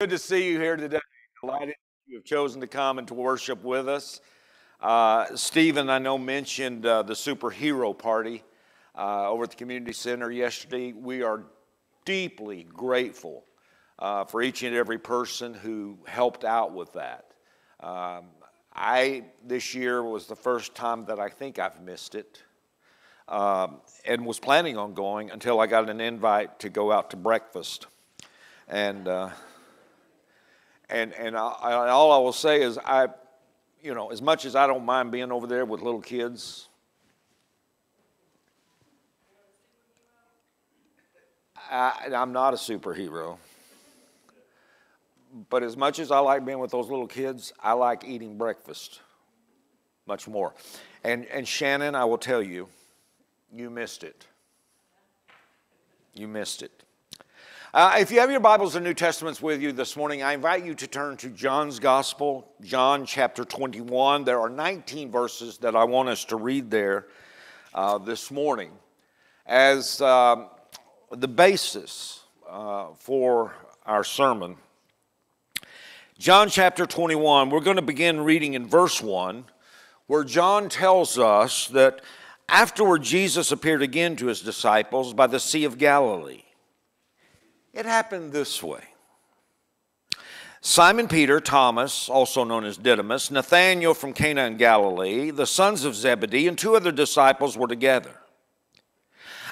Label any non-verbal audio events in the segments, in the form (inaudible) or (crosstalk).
Good to see you here today. Delighted you have chosen to come and to worship with us. Uh, Stephen, I know, mentioned uh, the superhero party uh, over at the community center yesterday. We are deeply grateful uh, for each and every person who helped out with that. Um, I, this year, was the first time that I think I've missed it. Um, and was planning on going until I got an invite to go out to breakfast. And, uh, and, and I, I, all I will say is, I, you know, as much as I don't mind being over there with little kids, I, I'm not a superhero. But as much as I like being with those little kids, I like eating breakfast much more. And, and Shannon, I will tell you, you missed it. You missed it. Uh, if you have your Bibles and New Testaments with you this morning, I invite you to turn to John's Gospel, John chapter 21. There are 19 verses that I want us to read there uh, this morning as uh, the basis uh, for our sermon. John chapter 21, we're going to begin reading in verse 1, where John tells us that Afterward, Jesus appeared again to his disciples by the Sea of Galilee. It happened this way Simon Peter, Thomas, also known as Didymus, Nathanael from Cana in Galilee, the sons of Zebedee, and two other disciples were together.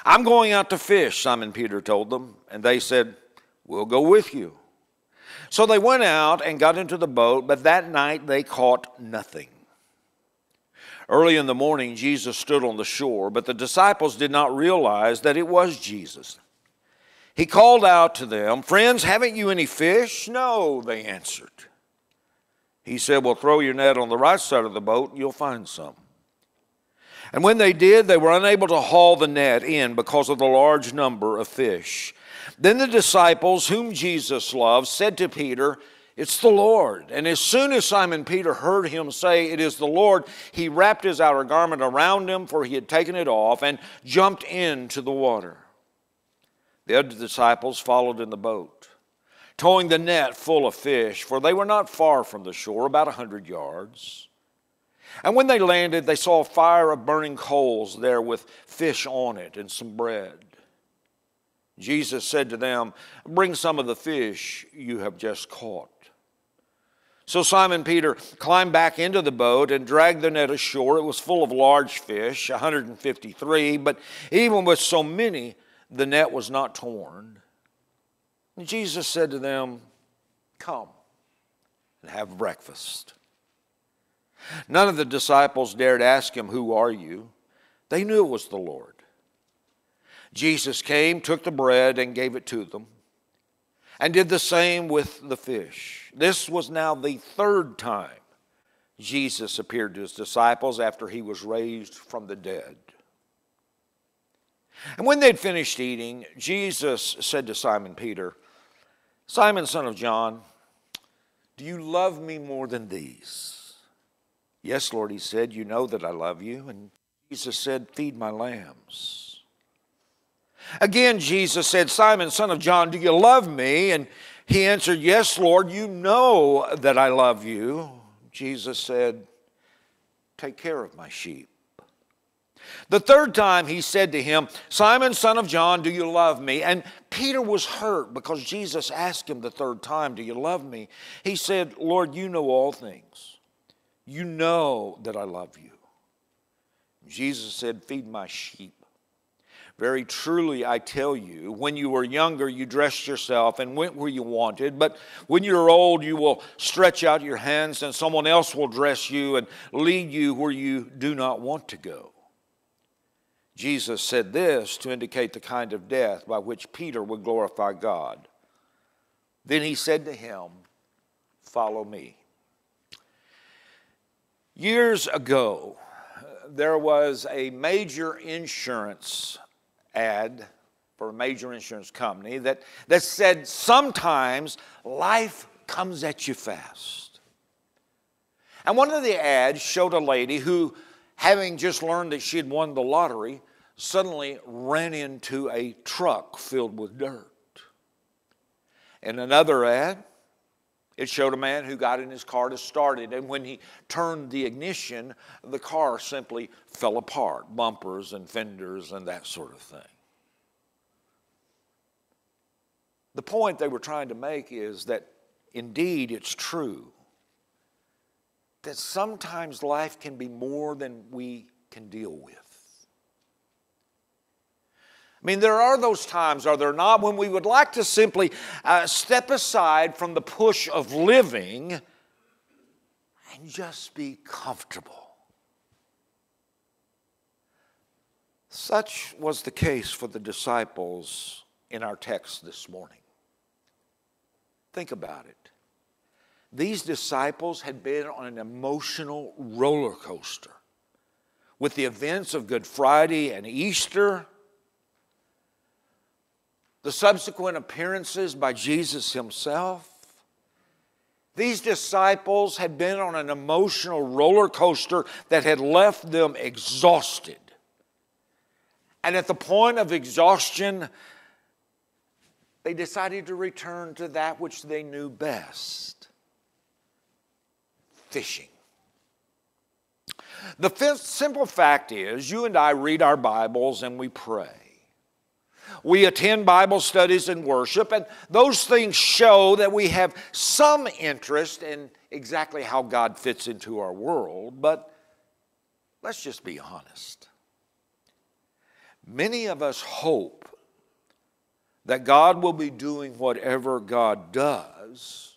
I'm going out to fish, Simon Peter told them, and they said, We'll go with you. So they went out and got into the boat, but that night they caught nothing. Early in the morning, Jesus stood on the shore, but the disciples did not realize that it was Jesus. He called out to them, Friends, haven't you any fish? No, they answered. He said, Well, throw your net on the right side of the boat, and you'll find some. And when they did, they were unable to haul the net in because of the large number of fish. Then the disciples, whom Jesus loved, said to Peter, it's the Lord. And as soon as Simon Peter heard him say, It is the Lord, he wrapped his outer garment around him, for he had taken it off, and jumped into the water. The other disciples followed in the boat, towing the net full of fish, for they were not far from the shore, about a hundred yards. And when they landed, they saw a fire of burning coals there with fish on it and some bread. Jesus said to them, Bring some of the fish you have just caught. So Simon Peter climbed back into the boat and dragged the net ashore. It was full of large fish, 153, but even with so many, the net was not torn. And Jesus said to them, Come and have breakfast. None of the disciples dared ask him, Who are you? They knew it was the Lord. Jesus came, took the bread, and gave it to them and did the same with the fish. This was now the third time Jesus appeared to his disciples after he was raised from the dead. And when they'd finished eating, Jesus said to Simon Peter, Simon, son of John, do you love me more than these? Yes, Lord, he said, You know that I love you. And Jesus said, Feed my lambs. Again, Jesus said, Simon, son of John, do you love me? And he answered, Yes, Lord, you know that I love you. Jesus said, Take care of my sheep. The third time he said to him, Simon, son of John, do you love me? And Peter was hurt because Jesus asked him the third time, Do you love me? He said, Lord, you know all things. You know that I love you. Jesus said, Feed my sheep. Very truly, I tell you, when you were younger, you dressed yourself and went where you wanted. But when you're old, you will stretch out your hands, and someone else will dress you and lead you where you do not want to go. Jesus said this to indicate the kind of death by which Peter would glorify God. Then he said to him, Follow me. Years ago, there was a major insurance ad for a major insurance company that, that said sometimes life comes at you fast. And one of the ads showed a lady who, having just learned that she had won the lottery, suddenly ran into a truck filled with dirt. In another ad, It showed a man who got in his car to start it, and when he turned the ignition, the car simply fell apart bumpers and fenders and that sort of thing. The point they were trying to make is that indeed it's true that sometimes life can be more than we can deal with. I mean, there are those times, are there not, when we would like to simply uh, step aside from the push of living and just be comfortable. Such was the case for the disciples in our text this morning. Think about it. These disciples had been on an emotional roller coaster with the events of Good Friday and Easter the subsequent appearances by Jesus himself. These disciples had been on an emotional roller coaster that had left them exhausted. And at the point of exhaustion, they decided to return to that which they knew best fishing. The simple fact is, you and I read our Bibles and we pray. We attend Bible studies and worship, and those things show that we have some interest in exactly how God fits into our world, but let's just be honest. Many of us hope that God will be doing whatever God does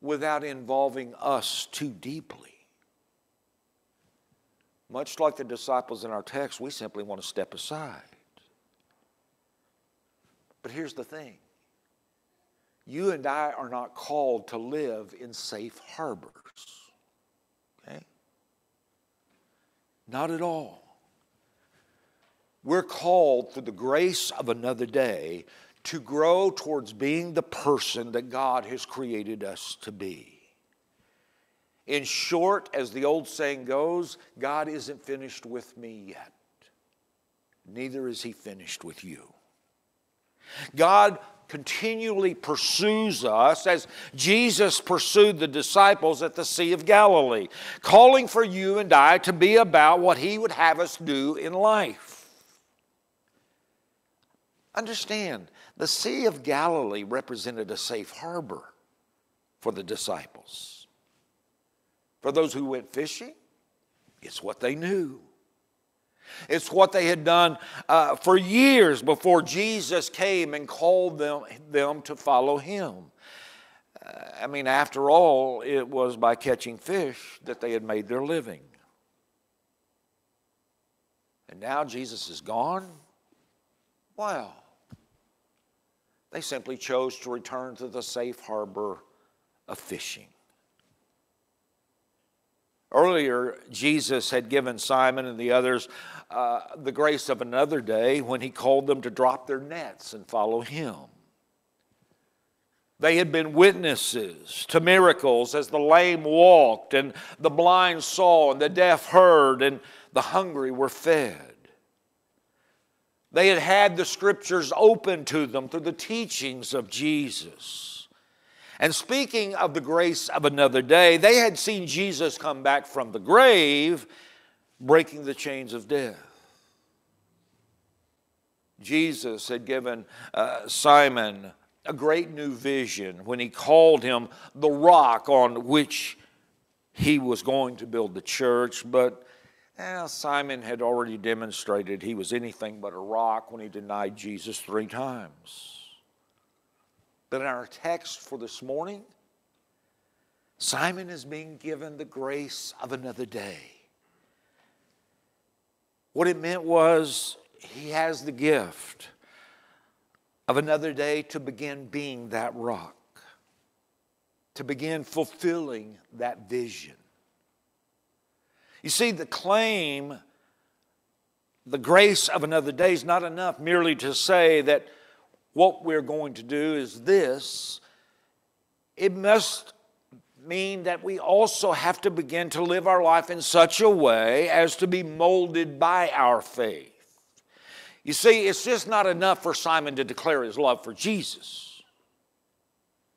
without involving us too deeply. Much like the disciples in our text, we simply want to step aside. But here's the thing you and I are not called to live in safe harbors. Okay? Not at all. We're called through the grace of another day to grow towards being the person that God has created us to be. In short, as the old saying goes, God isn't finished with me yet. Neither is He finished with you. God continually pursues us as Jesus pursued the disciples at the Sea of Galilee, calling for you and I to be about what He would have us do in life. Understand, the Sea of Galilee represented a safe harbor for the disciples. For those who went fishing, it's what they knew. It's what they had done uh, for years before Jesus came and called them, them to follow him. Uh, I mean, after all, it was by catching fish that they had made their living. And now Jesus is gone? Well, they simply chose to return to the safe harbor of fishing. Earlier, Jesus had given Simon and the others uh, the grace of another day when he called them to drop their nets and follow him. They had been witnesses to miracles as the lame walked, and the blind saw, and the deaf heard, and the hungry were fed. They had had the scriptures open to them through the teachings of Jesus. And speaking of the grace of another day, they had seen Jesus come back from the grave, breaking the chains of death. Jesus had given uh, Simon a great new vision when he called him the rock on which he was going to build the church, but well, Simon had already demonstrated he was anything but a rock when he denied Jesus three times. But in our text for this morning, Simon is being given the grace of another day. What it meant was he has the gift of another day to begin being that rock, to begin fulfilling that vision. You see, the claim, the grace of another day is not enough merely to say that what we're going to do is this it must mean that we also have to begin to live our life in such a way as to be molded by our faith. You see, it's just not enough for Simon to declare his love for Jesus.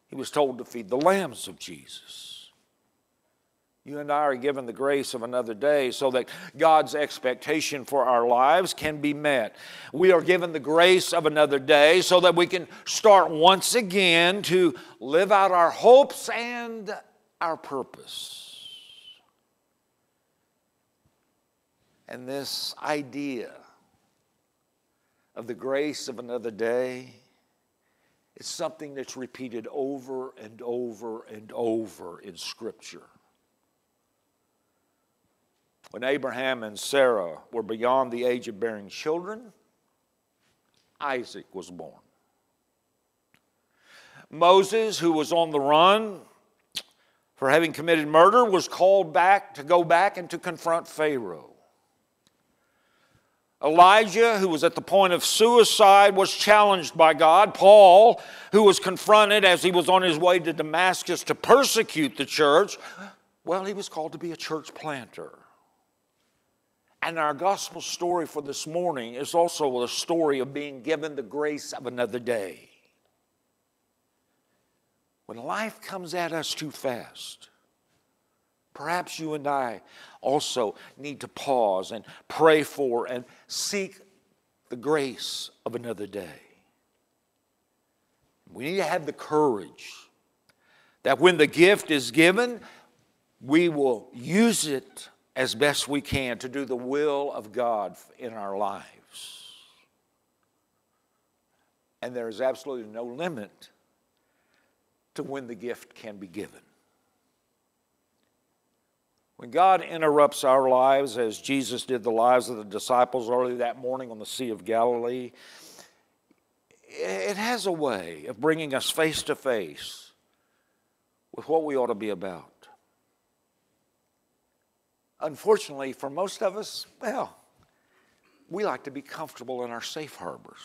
He was told to feed the lambs of Jesus. You and I are given the grace of another day so that God's expectation for our lives can be met. We are given the grace of another day so that we can start once again to live out our hopes and our purpose. And this idea of the grace of another day is something that's repeated over and over and over in Scripture. When Abraham and Sarah were beyond the age of bearing children, Isaac was born. Moses, who was on the run for having committed murder, was called back to go back and to confront Pharaoh. Elijah, who was at the point of suicide, was challenged by God. Paul, who was confronted as he was on his way to Damascus to persecute the church, well, he was called to be a church planter. And our gospel story for this morning is also a story of being given the grace of another day. When life comes at us too fast, perhaps you and I also need to pause and pray for and seek the grace of another day. We need to have the courage that when the gift is given, we will use it as best we can to do the will of God in our lives. And there is absolutely no limit to when the gift can be given. When God interrupts our lives, as Jesus did the lives of the disciples early that morning on the Sea of Galilee, it has a way of bringing us face to face with what we ought to be about. Unfortunately, for most of us, well, we like to be comfortable in our safe harbors.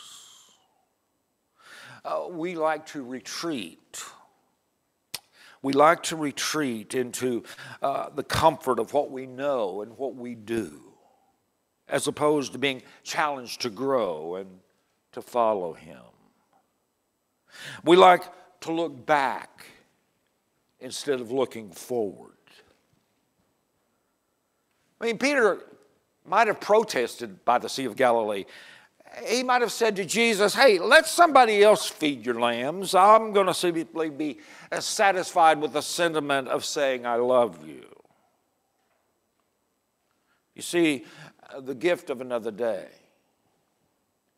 Uh, we like to retreat. We like to retreat into uh, the comfort of what we know and what we do, as opposed to being challenged to grow and to follow Him. We like to look back instead of looking forward. I mean, Peter might have protested by the Sea of Galilee. He might have said to Jesus, Hey, let somebody else feed your lambs. I'm going to simply be satisfied with the sentiment of saying, I love you. You see, the gift of another day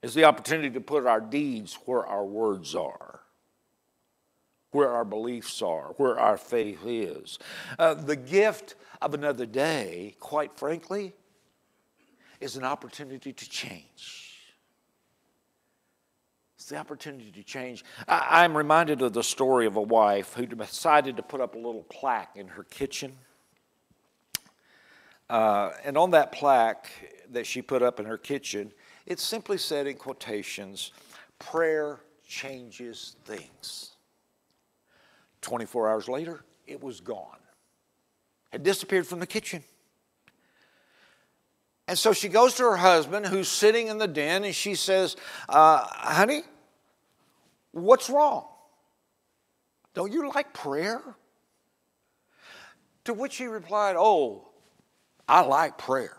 is the opportunity to put our deeds where our words are, where our beliefs are, where our faith is. Uh, the gift of another day, quite frankly, is an opportunity to change. It's the opportunity to change. I, am reminded of the story of a wife who decided to put up a little plaque in her kitchen. Uh, and on that plaque that she put up in her kitchen, it simply said in quotations, prayer changes things. 24 hours later, it was gone had disappeared from the kitchen. And so she goes to her husband, who's sitting in the den, and she says, uh, Honey, what's wrong? Don't you like prayer? To which he replied, Oh, I like prayer.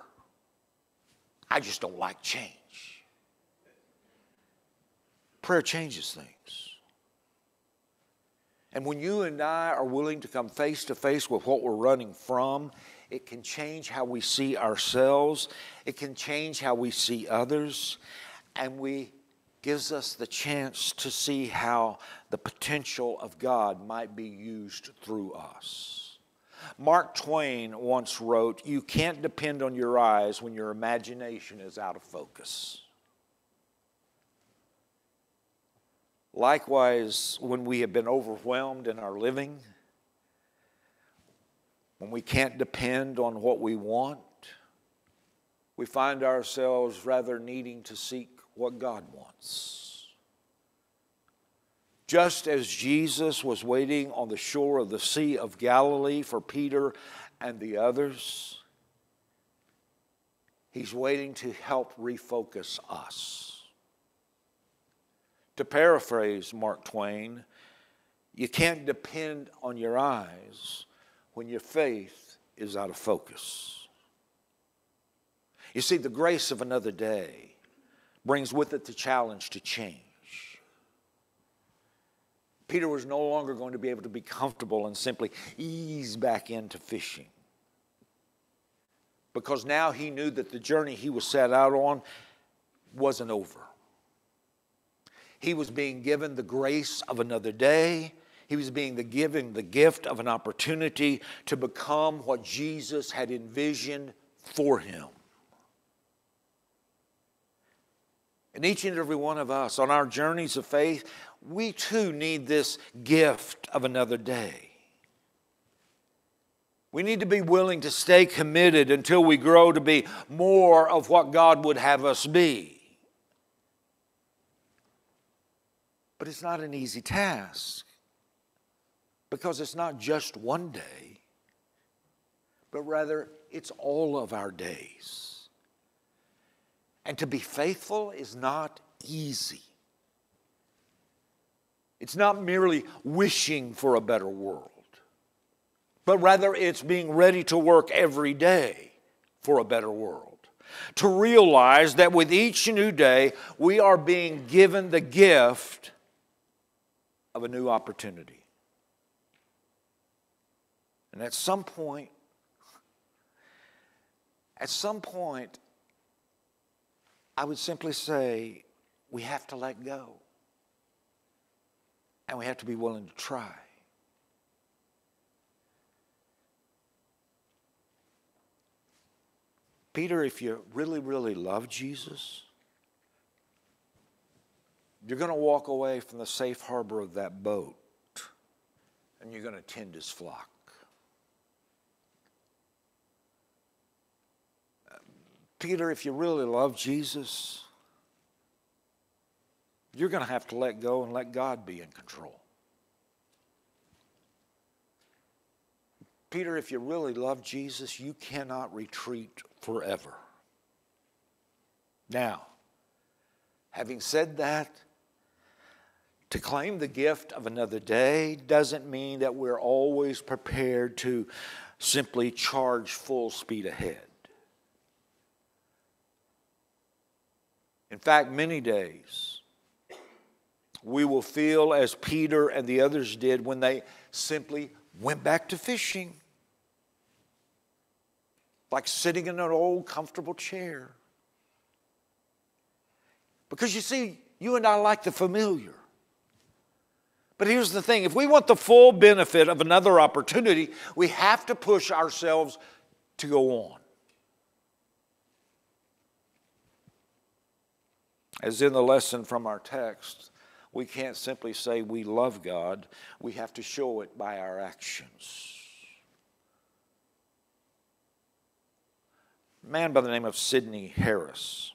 I just don't like change. Prayer changes things. And when you and I are willing to come face to face with what we're running from, it can change how we see ourselves, it can change how we see others, and we gives us the chance to see how the potential of God might be used through us. Mark Twain once wrote, You can't depend on your eyes when your imagination is out of focus. Likewise, when we have been overwhelmed in our living, when we can't depend on what we want, we find ourselves rather needing to seek what God wants. Just as Jesus was waiting on the shore of the Sea of Galilee for Peter and the others, He's waiting to help refocus us. To paraphrase Mark Twain, You can't depend on your eyes when your faith is out of focus. You see, the grace of another day brings with it the challenge to change. Peter was no longer going to be able to be comfortable and simply ease back into fishing. Because now he knew that the journey he was set out on wasn't over. He was being given the grace of another day. He was being the given the gift of an opportunity to become what Jesus had envisioned for him. And each and every one of us on our journeys of faith, we too need this gift of another day. We need to be willing to stay committed until we grow to be more of what God would have us be. But it's not an easy task because it's not just one day, but rather it's all of our days. And to be faithful is not easy. It's not merely wishing for a better world, but rather it's being ready to work every day for a better world. To realize that with each new day, we are being given the gift of a new opportunity. And at some point, at some point, I would simply say we have to let go. And we have to be willing to try. Peter, if you really, really love Jesus, you're going to walk away from the safe harbor of that boat and you're going to tend his flock. Peter, if you really love Jesus, you're going to have to let go and let God be in control. Peter, if you really love Jesus, you cannot retreat forever. Now, having said that, to claim the gift of another day doesn't mean that we're always prepared to simply charge full speed ahead. In fact, many days we will feel as Peter and the others did when they simply went back to fishing, like sitting in an old comfortable chair. Because you see, you and I like the familiar. But here's the thing if we want the full benefit of another opportunity, we have to push ourselves to go on. As in the lesson from our text, we can't simply say we love God, we have to show it by our actions. A man by the name of Sydney Harris,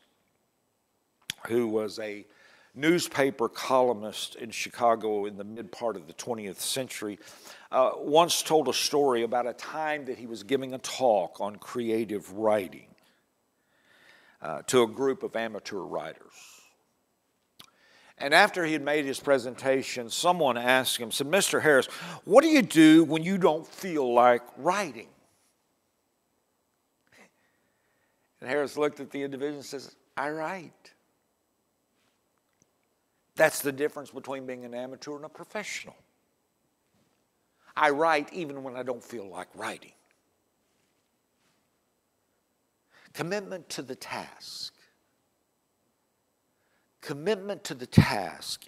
who was a newspaper columnist in Chicago in the mid part of the 20th century, uh, once told a story about a time that he was giving a talk on creative writing uh, to a group of amateur writers. And after he had made his presentation, someone asked him, said, Mr. Harris, what do you do when you don't feel like writing? And Harris looked at the individual and says, I write. That's the difference between being an amateur and a professional. I write even when I don't feel like writing. Commitment to the task. Commitment to the task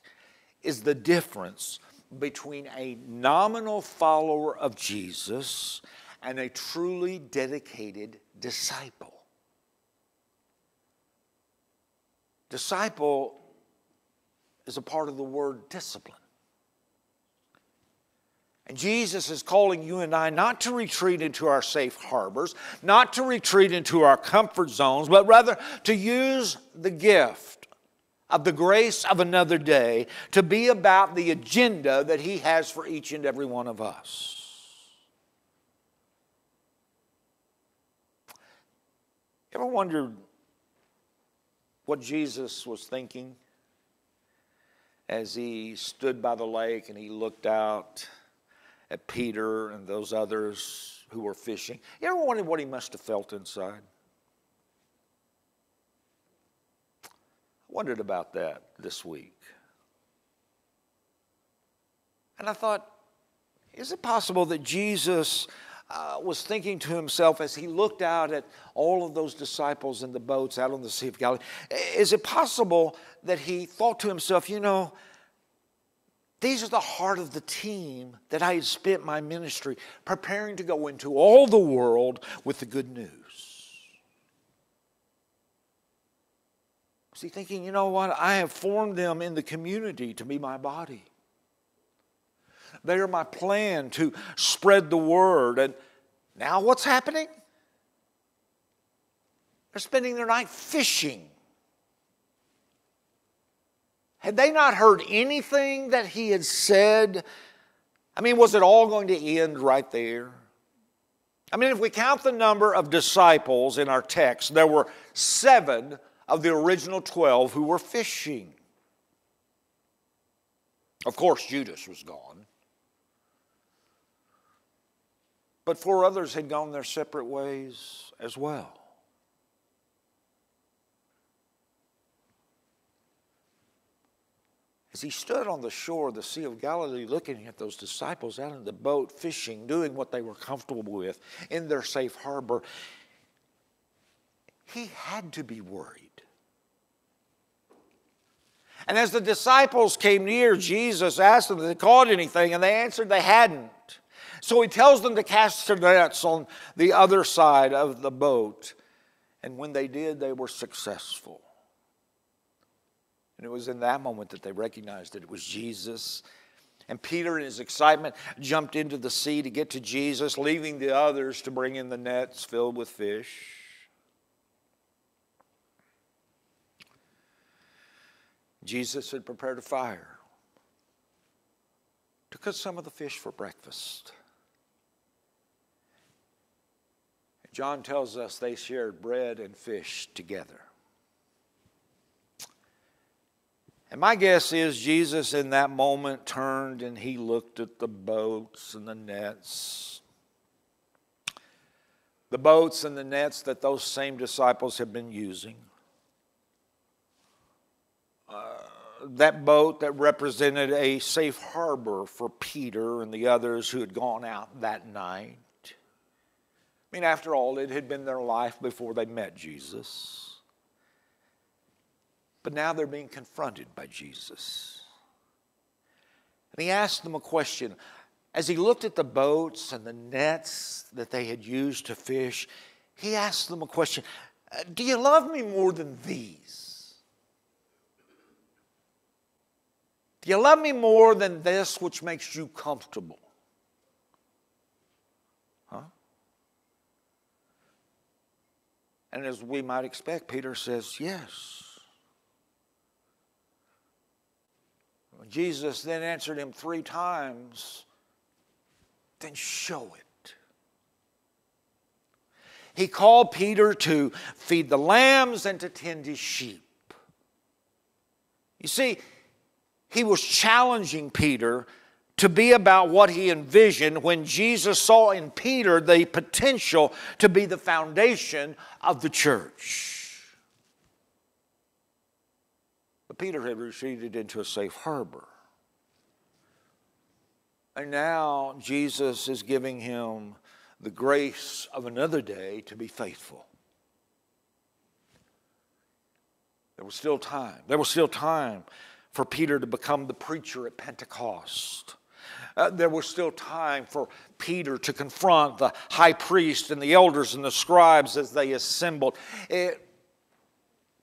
is the difference between a nominal follower of Jesus and a truly dedicated disciple. Disciple is a part of the word discipline. And Jesus is calling you and I not to retreat into our safe harbors, not to retreat into our comfort zones, but rather to use the gift of the grace of another day to be about the agenda that He has for each and every one of us. Ever wondered what Jesus was thinking as he stood by the lake and he looked out at Peter and those others who were fishing. You ever wondered what he must have felt inside? I wondered about that this week. And I thought, is it possible that Jesus uh, was thinking to himself as he looked out at all of those disciples in the boats out on the Sea of Galilee, is it possible that he thought to himself, you know, these are the heart of the team that I had spent my ministry preparing to go into all the world with the good news. Was he thinking, you know what? I have formed them in the community to be my body. They are my plan to spread the word. And now what's happening? They're spending their night fishing. Had they not heard anything that he had said? I mean, was it all going to end right there? I mean, if we count the number of disciples in our text, there were seven of the original 12 who were fishing. Of course, Judas was gone. But four others had gone their separate ways as well. As he stood on the shore of the Sea of Galilee looking at those disciples out in the boat, fishing, doing what they were comfortable with in their safe harbor, he had to be worried. And as the disciples came near, Jesus asked them if they caught anything, and they answered they hadn't. So he tells them to cast their nets on the other side of the boat. And when they did, they were successful. And it was in that moment that they recognized that it was Jesus. And Peter, in his excitement, jumped into the sea to get to Jesus, leaving the others to bring in the nets filled with fish. Jesus had prepared a fire to cook some of the fish for breakfast. John tells us they shared bread and fish together. And my guess is Jesus in that moment turned and he looked at the boats and the nets. The boats and the nets that those same disciples had been using. Uh, that boat that represented a safe harbor for Peter and the others who had gone out that night. I mean, after all, it had been their life before they met Jesus. But now they're being confronted by Jesus. And he asked them a question. As he looked at the boats and the nets that they had used to fish, he asked them a question uh, Do you love me more than these? Do you love me more than this which makes you comfortable? And as we might expect, Peter says, Yes. Jesus then answered him three times, then show it. He called Peter to feed the lambs and to tend his sheep. You see, he was challenging Peter to be about what he envisioned when Jesus saw in Peter the potential to be the foundation of the church. But Peter had retreated into a safe harbor. And now Jesus is giving him the grace of another day to be faithful. There was still time. There was still time for Peter to become the preacher at Pentecost. Uh, there was still time for Peter to confront the high priest and the elders and the scribes as they assembled. It,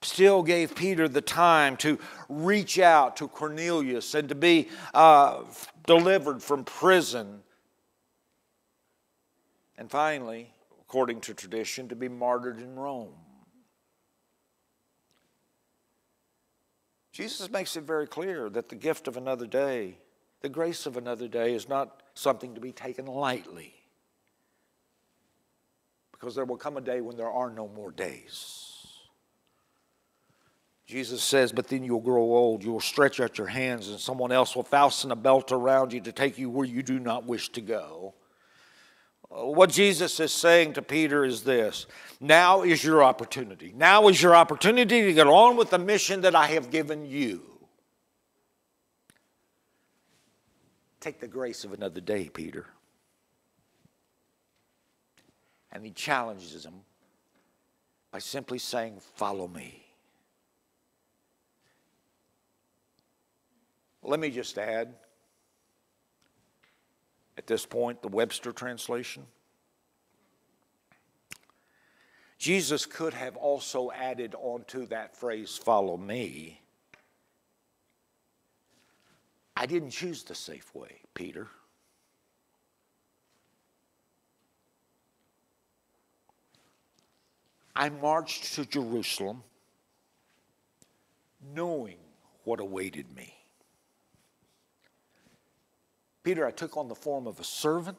still gave Peter the time to reach out to Cornelius and to be uh, delivered from prison. And finally, according to tradition, to be martyred in Rome. Jesus makes it very clear that the gift of another day, the grace of another day, is not something to be taken lightly. Because there will come a day when there are no more days. Jesus says, but then you'll grow old. You will stretch out your hands, and someone else will fasten a belt around you to take you where you do not wish to go. What Jesus is saying to Peter is this now is your opportunity. Now is your opportunity to get on with the mission that I have given you. Take the grace of another day, Peter. And he challenges him by simply saying, Follow me. Let me just add at this point the Webster translation. Jesus could have also added onto that phrase, follow me. I didn't choose the safe way, Peter. I marched to Jerusalem knowing what awaited me. Peter, I took on the form of a servant,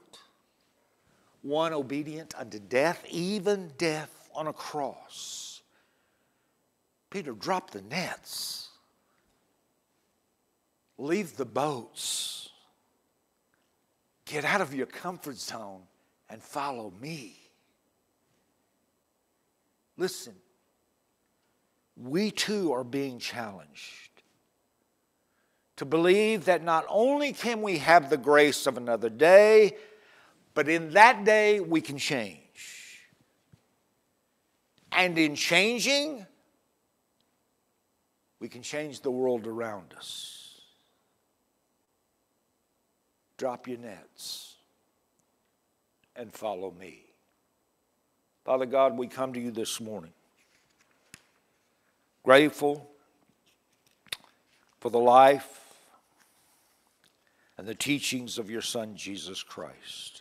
one obedient unto death, even death on a cross. Peter, drop the nets, leave the boats, get out of your comfort zone and follow me. Listen, we too are being challenged to believe that not only can we have the grace of another day, but in that day we can change. And in changing, we can change the world around us. Drop your nets and follow me. Father God, we come to you this morning grateful for the life and the teachings of your Son, Jesus Christ.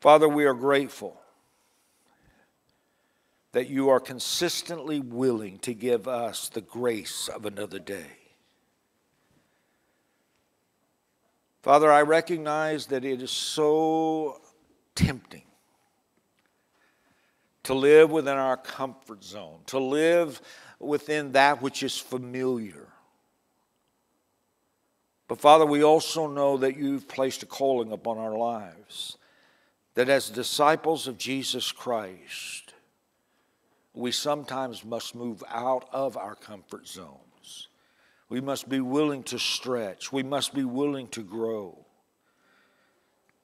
Father, we are grateful that you are consistently willing to give us the grace of another day. Father, I recognize that it is so tempting to live within our comfort zone, to live within that which is familiar. But Father, we also know that you've placed a calling upon our lives, that as disciples of Jesus Christ, we sometimes must move out of our comfort zones. We must be willing to stretch. We must be willing to grow.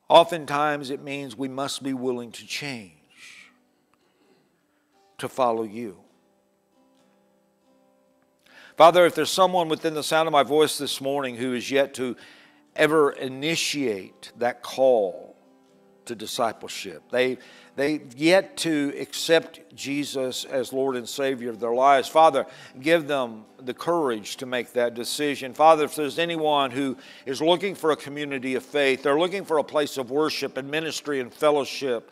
Oftentimes, it means we must be willing to change, to follow you. Father, if there's someone within the sound of my voice this morning who is yet to ever initiate that call to discipleship, they, they've yet to accept Jesus as Lord and Savior of their lives, Father, give them the courage to make that decision. Father, if there's anyone who is looking for a community of faith, they're looking for a place of worship and ministry and fellowship,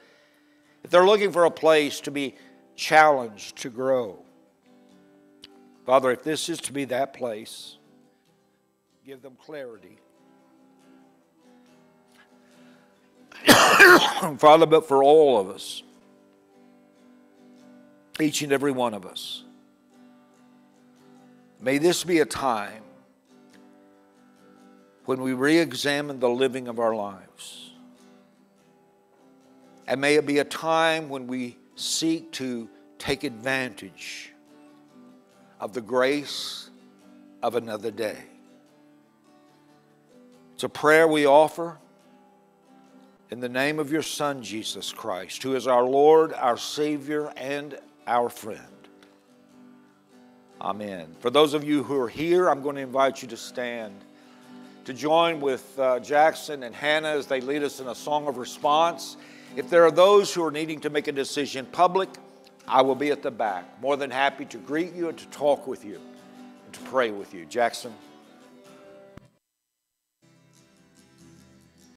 if they're looking for a place to be challenged to grow, Father, if this is to be that place, give them clarity. (coughs) Father, but for all of us, each and every one of us, may this be a time when we re examine the living of our lives. And may it be a time when we seek to take advantage of the grace of another day. It's a prayer we offer in the name of your Son, Jesus Christ, who is our Lord, our Savior, and our friend. Amen. For those of you who are here, I'm going to invite you to stand to join with uh, Jackson and Hannah as they lead us in a song of response. If there are those who are needing to make a decision public, I will be at the back, more than happy to greet you and to talk with you and to pray with you. Jackson.